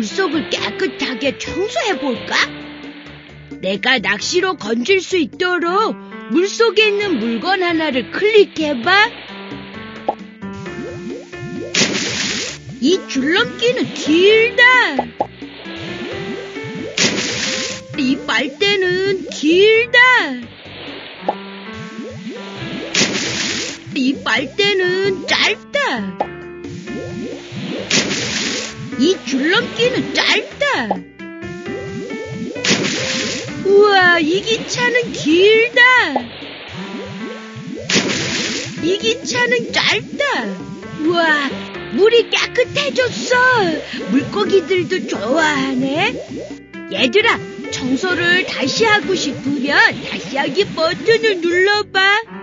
물속을 깨끗하게 청소해볼까? 내가 낚시로 건질 수 있도록 물속에 있는 물건 하나를 클릭해봐. 이 줄넘기는 길다. 이 빨대는 길다. 이 빨대는 짧다. 이 줄넘기는 짧다. 우와, 이 기차는 길다. 이 기차는 짧다. 우와, 물이 깨끗해졌어. 물고기들도 좋아하네. 얘들아, 청소를 다시 하고 싶으면 다시 하기 버튼을 눌러봐.